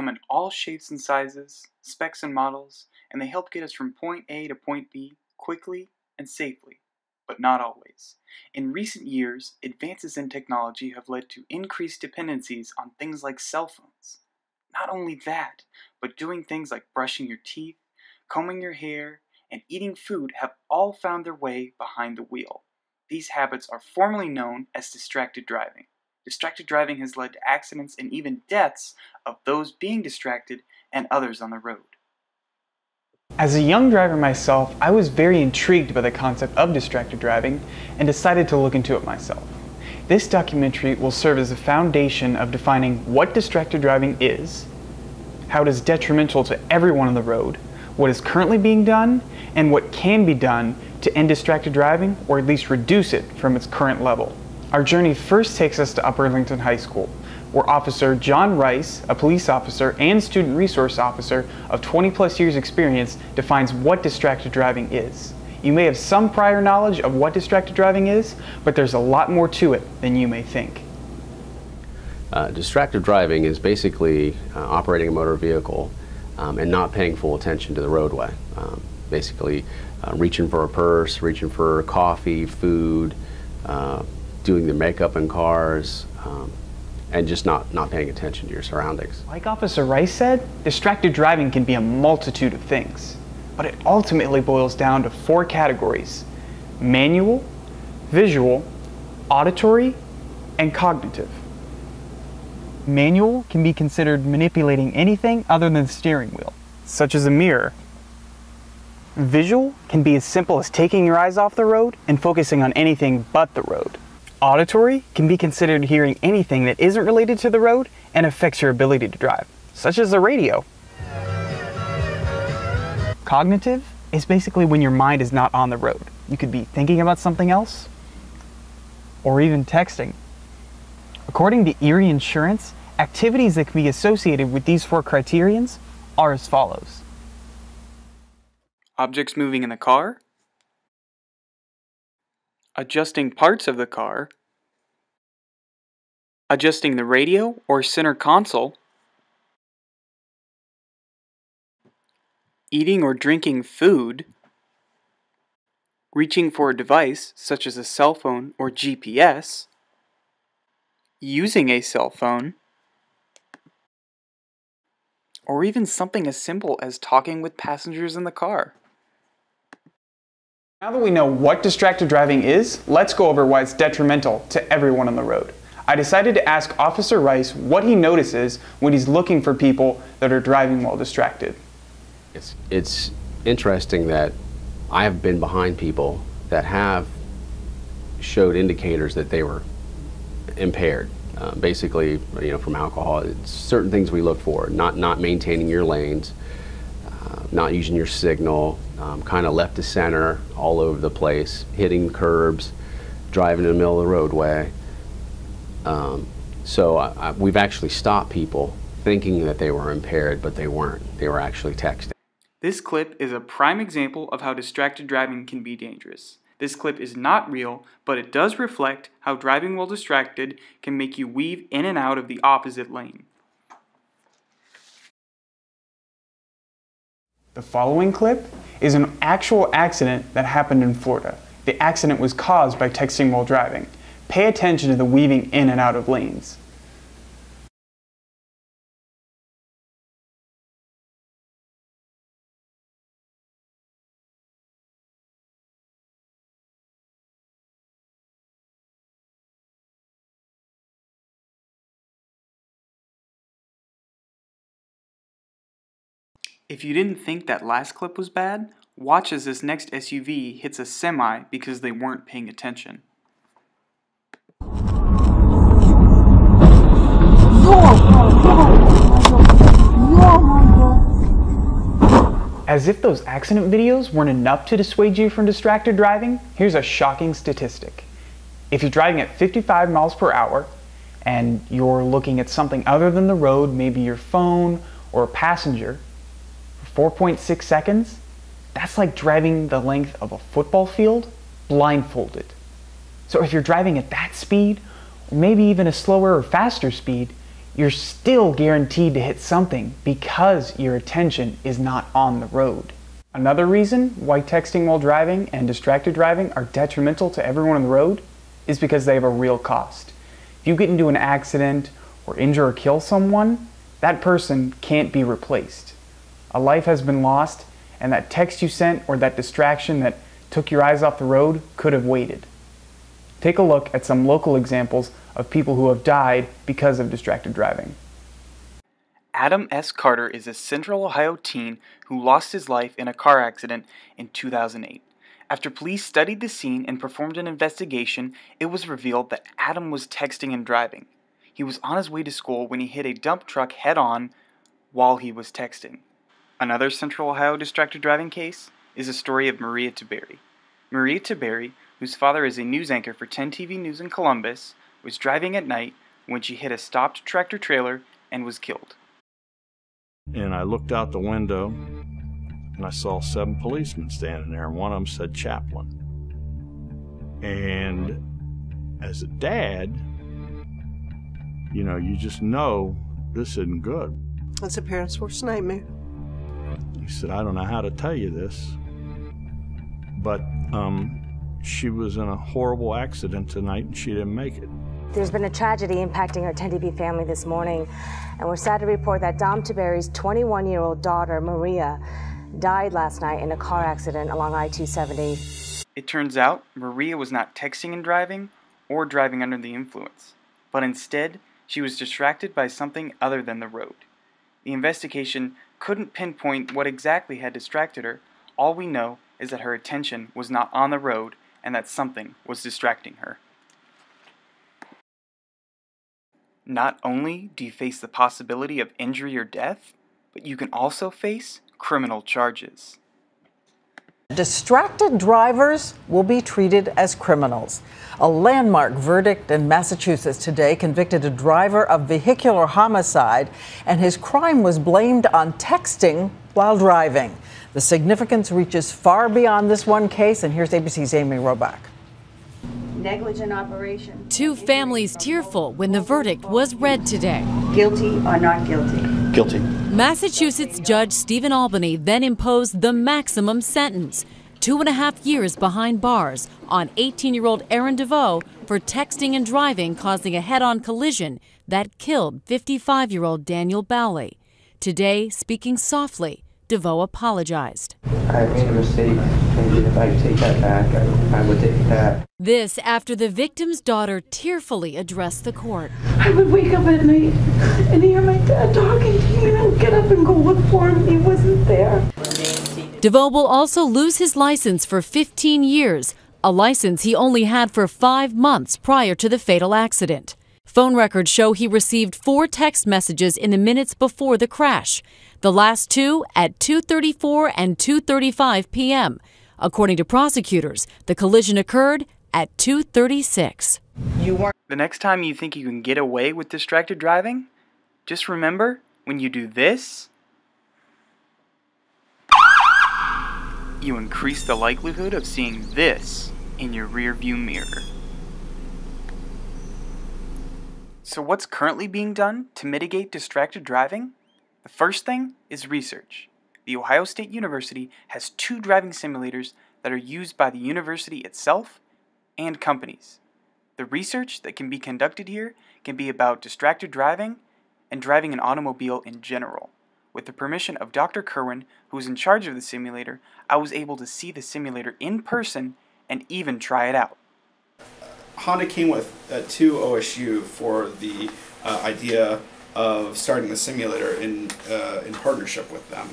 come in all shapes and sizes, specs and models, and they help get us from point A to point B quickly and safely, but not always. In recent years, advances in technology have led to increased dependencies on things like cell phones. Not only that, but doing things like brushing your teeth, combing your hair, and eating food have all found their way behind the wheel. These habits are formally known as distracted driving. Distracted driving has led to accidents and even deaths of those being distracted and others on the road. As a young driver myself, I was very intrigued by the concept of distracted driving and decided to look into it myself. This documentary will serve as a foundation of defining what distracted driving is, how it is detrimental to everyone on the road, what is currently being done, and what can be done to end distracted driving or at least reduce it from its current level. Our journey first takes us to Upper Arlington High School, where Officer John Rice, a police officer and student resource officer of 20 plus years experience, defines what distracted driving is. You may have some prior knowledge of what distracted driving is, but there's a lot more to it than you may think. Uh, distracted driving is basically uh, operating a motor vehicle um, and not paying full attention to the roadway. Um, basically, uh, reaching for a purse, reaching for coffee, food, uh, doing their makeup in cars, um, and just not, not paying attention to your surroundings. Like Officer Rice said, distracted driving can be a multitude of things, but it ultimately boils down to four categories manual, visual, auditory, and cognitive. Manual can be considered manipulating anything other than the steering wheel, such as a mirror. Visual can be as simple as taking your eyes off the road and focusing on anything but the road. Auditory can be considered hearing anything that isn't related to the road and affects your ability to drive, such as the radio. Cognitive is basically when your mind is not on the road. You could be thinking about something else or even texting. According to Erie Insurance, activities that can be associated with these four criterions are as follows. Objects moving in the car, adjusting parts of the car, adjusting the radio or center console, eating or drinking food, reaching for a device such as a cell phone or GPS, using a cell phone, or even something as simple as talking with passengers in the car. Now that we know what distracted driving is, let's go over why it's detrimental to everyone on the road. I decided to ask Officer Rice what he notices when he's looking for people that are driving while distracted. It's, it's interesting that I have been behind people that have showed indicators that they were impaired. Uh, basically, you know, from alcohol, certain things we look for, not, not maintaining your lanes, uh, not using your signal, um, kind of left to center all over the place, hitting curbs, driving in the middle of the roadway. Um, so I, I, we've actually stopped people thinking that they were impaired, but they weren't. They were actually texting. This clip is a prime example of how distracted driving can be dangerous. This clip is not real, but it does reflect how driving while distracted can make you weave in and out of the opposite lane. The following clip is an actual accident that happened in Florida. The accident was caused by texting while driving. Pay attention to the weaving in and out of lanes. If you didn't think that last clip was bad, watch as this next SUV hits a semi because they weren't paying attention. As if those accident videos weren't enough to dissuade you from distracted driving, here's a shocking statistic. If you're driving at 55 miles per hour and you're looking at something other than the road, maybe your phone or a passenger, 4.6 seconds, that's like driving the length of a football field blindfolded. So if you're driving at that speed, or maybe even a slower or faster speed, you're still guaranteed to hit something because your attention is not on the road. Another reason why texting while driving and distracted driving are detrimental to everyone on the road is because they have a real cost. If you get into an accident or injure or kill someone, that person can't be replaced. A life has been lost, and that text you sent or that distraction that took your eyes off the road could have waited. Take a look at some local examples of people who have died because of distracted driving. Adam S. Carter is a Central Ohio teen who lost his life in a car accident in 2008. After police studied the scene and performed an investigation, it was revealed that Adam was texting and driving. He was on his way to school when he hit a dump truck head on while he was texting. Another Central Ohio distracted driving case is the story of Maria Tiberi. Maria Tiberi, whose father is a news anchor for 10 TV News in Columbus, was driving at night when she hit a stopped tractor trailer and was killed. And I looked out the window and I saw seven policemen standing there, and one of them said chaplain. And as a dad, you know, you just know this isn't good. That's a parent's worst nightmare. He said, I don't know how to tell you this, but um, she was in a horrible accident tonight and she didn't make it. There's been a tragedy impacting our 10 family this morning, and we're sad to report that Dom Tiberi's 21 year old daughter, Maria, died last night in a car accident along I 270. It turns out Maria was not texting and driving or driving under the influence, but instead, she was distracted by something other than the road. The investigation couldn't pinpoint what exactly had distracted her. All we know is that her attention was not on the road and that something was distracting her. Not only do you face the possibility of injury or death, but you can also face criminal charges. Distracted drivers will be treated as criminals. A landmark verdict in Massachusetts today convicted a driver of vehicular homicide, and his crime was blamed on texting while driving. The significance reaches far beyond this one case, and here's ABC's Amy Robach negligent operation. Two families tearful when the verdict was read today. Guilty or not guilty? Guilty. Massachusetts Judge Stephen Abany then imposed the maximum sentence two and a half years behind bars on 18 year old Aaron Deveau for texting and driving, causing a head on collision that killed 55 year old Daniel Bowley. Today, speaking softly, Deveau apologized. I made a mistake, and if I take that back, I, I would take it back. This after the victim's daughter tearfully addressed the court. I would wake up at night and hear my dad talking to me, and I would get up and go look for him. He wasn't there. Deveau will also lose his license for 15 years, a license he only had for five months prior to the fatal accident. Phone records show he received four text messages in the minutes before the crash the last two at 2:34 and 2:35 p.m. According to prosecutors, the collision occurred at 2:36. You weren't The next time you think you can get away with distracted driving, just remember when you do this, you increase the likelihood of seeing this in your rearview mirror. So what's currently being done to mitigate distracted driving? The first thing is research. The Ohio State University has two driving simulators that are used by the university itself and companies. The research that can be conducted here can be about distracted driving and driving an automobile in general. With the permission of Dr. Kerwin, who is in charge of the simulator, I was able to see the simulator in person and even try it out. Honda came with uh, to OSU for the uh, idea of starting the simulator in uh, in partnership with them.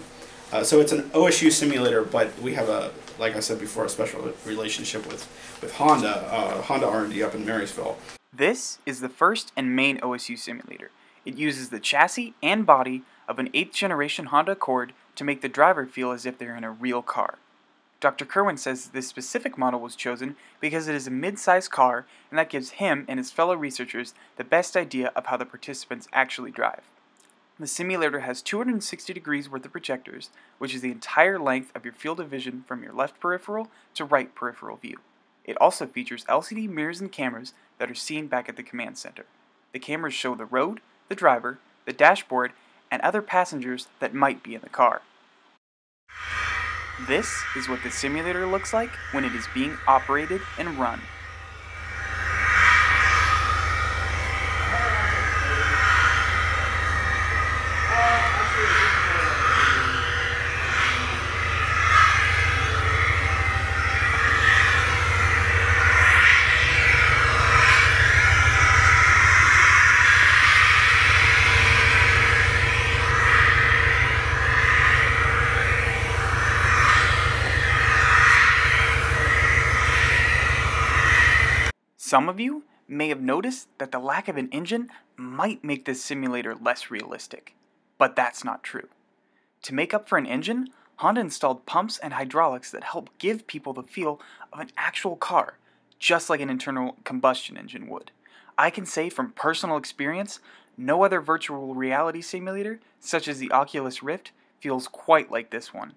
Uh, so it's an OSU simulator, but we have a, like I said before, a special relationship with with Honda, uh, Honda R&D up in Marysville. This is the first and main OSU simulator. It uses the chassis and body of an 8th generation Honda Accord to make the driver feel as if they're in a real car. Dr. Kerwin says this specific model was chosen because it is a mid-sized car and that gives him and his fellow researchers the best idea of how the participants actually drive. The simulator has 260 degrees worth of projectors, which is the entire length of your field of vision from your left peripheral to right peripheral view. It also features LCD mirrors and cameras that are seen back at the command center. The cameras show the road, the driver, the dashboard, and other passengers that might be in the car. This is what the simulator looks like when it is being operated and run. Some of you may have noticed that the lack of an engine might make this simulator less realistic, but that's not true. To make up for an engine, Honda installed pumps and hydraulics that help give people the feel of an actual car, just like an internal combustion engine would. I can say from personal experience, no other virtual reality simulator, such as the Oculus Rift, feels quite like this one.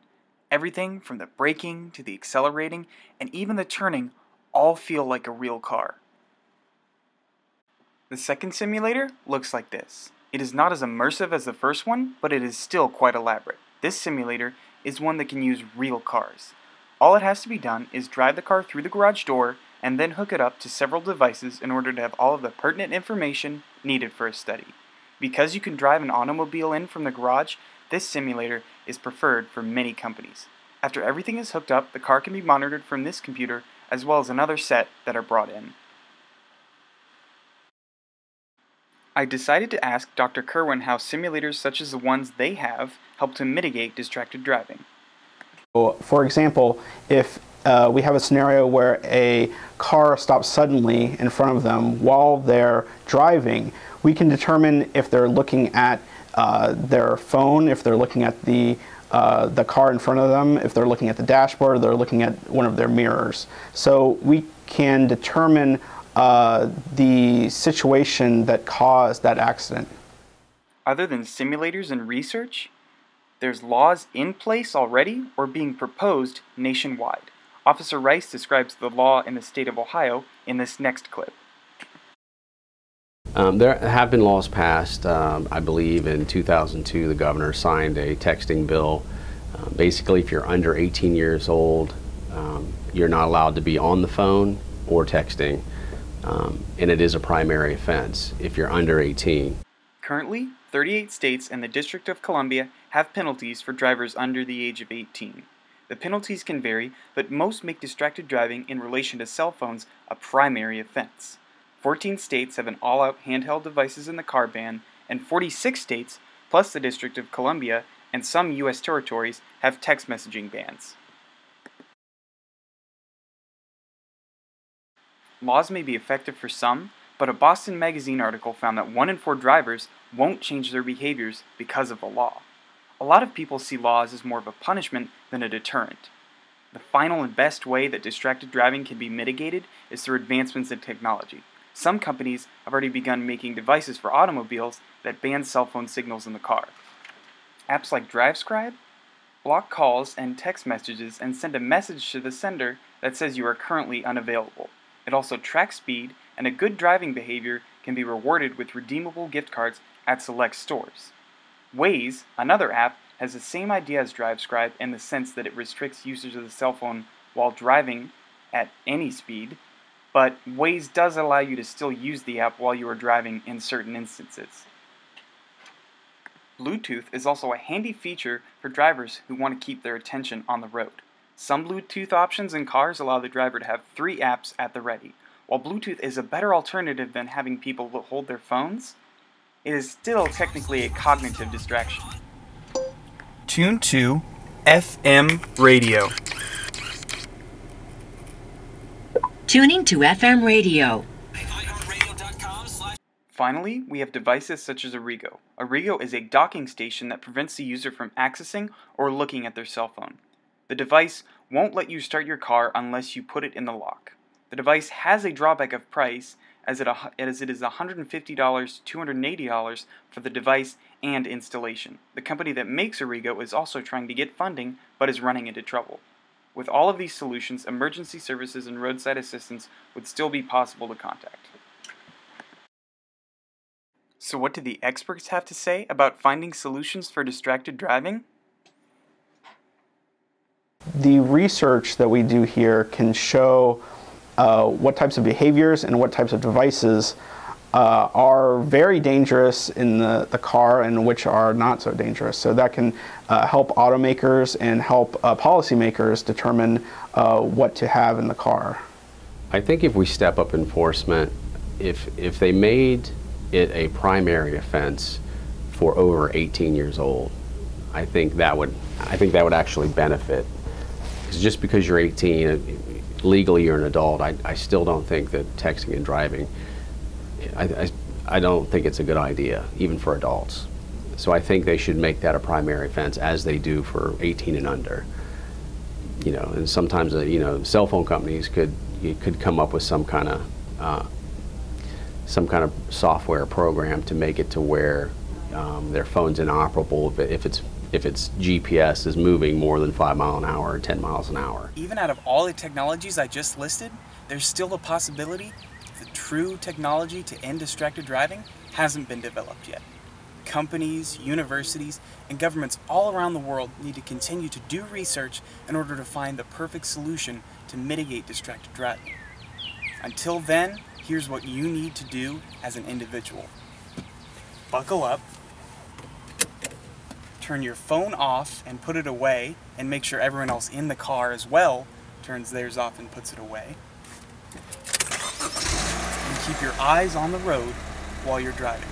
Everything from the braking to the accelerating and even the turning all feel like a real car. The second simulator looks like this. It is not as immersive as the first one, but it is still quite elaborate. This simulator is one that can use real cars. All it has to be done is drive the car through the garage door and then hook it up to several devices in order to have all of the pertinent information needed for a study. Because you can drive an automobile in from the garage, this simulator is preferred for many companies. After everything is hooked up, the car can be monitored from this computer as well as another set that are brought in. I decided to ask Dr. Kerwin how simulators such as the ones they have help to mitigate distracted driving. For example, if uh, we have a scenario where a car stops suddenly in front of them while they're driving, we can determine if they're looking at uh, their phone, if they're looking at the uh, the car in front of them, if they're looking at the dashboard, or they're looking at one of their mirrors. So we can determine uh, the situation that caused that accident. Other than simulators and research, there's laws in place already or being proposed nationwide. Officer Rice describes the law in the state of Ohio in this next clip. Um, there have been laws passed. Um, I believe in 2002, the governor signed a texting bill. Uh, basically, if you're under 18 years old, um, you're not allowed to be on the phone or texting, um, and it is a primary offense if you're under 18. Currently, 38 states and the District of Columbia have penalties for drivers under the age of 18. The penalties can vary, but most make distracted driving in relation to cell phones a primary offense. 14 states have an all out handheld devices in the car ban, and 46 states, plus the District of Columbia and some U.S. territories, have text messaging bans. Laws may be effective for some, but a Boston Magazine article found that one in four drivers won't change their behaviors because of the law. A lot of people see laws as more of a punishment than a deterrent. The final and best way that distracted driving can be mitigated is through advancements in technology. Some companies have already begun making devices for automobiles that ban cell phone signals in the car. Apps like DriveScribe block calls and text messages and send a message to the sender that says you are currently unavailable. It also tracks speed, and a good driving behavior can be rewarded with redeemable gift cards at select stores. Waze, another app, has the same idea as DriveScribe in the sense that it restricts usage of the cell phone while driving at any speed but Waze does allow you to still use the app while you are driving in certain instances. Bluetooth is also a handy feature for drivers who want to keep their attention on the road. Some Bluetooth options in cars allow the driver to have three apps at the ready. While Bluetooth is a better alternative than having people hold their phones, it is still technically a cognitive distraction. Tune to FM radio. Tuning to FM radio. Finally, we have devices such as Origo. Origo is a docking station that prevents the user from accessing or looking at their cell phone. The device won't let you start your car unless you put it in the lock. The device has a drawback of price as it, is $150 to $280 for the device and installation. The company that makes Origo is also trying to get funding but is running into trouble. With all of these solutions, emergency services and roadside assistance would still be possible to contact. So, what do the experts have to say about finding solutions for distracted driving? The research that we do here can show uh, what types of behaviors and what types of devices uh, are very dangerous in the, the car and which are not so dangerous. So that can uh, help automakers and help uh, policymakers determine uh, what to have in the car. I think if we step up enforcement, if, if they made it a primary offense for over 18 years old, I think that would, I think that would actually benefit. Because just because you're 18, legally you're an adult, I, I still don't think that texting and driving I, I, I don't think it's a good idea, even for adults. So I think they should make that a primary offense, as they do for 18 and under. You know, and sometimes uh, you know cell phone companies could could come up with some kind of uh, some kind of software program to make it to where um, their phone's inoperable if it's if its GPS is moving more than five mile an hour or 10 miles an hour. Even out of all the technologies I just listed, there's still a possibility the true technology to end distracted driving hasn't been developed yet. Companies, universities, and governments all around the world need to continue to do research in order to find the perfect solution to mitigate distracted driving. Until then, here's what you need to do as an individual. Buckle up, turn your phone off and put it away, and make sure everyone else in the car as well turns theirs off and puts it away And keep your eyes on the road while you're driving.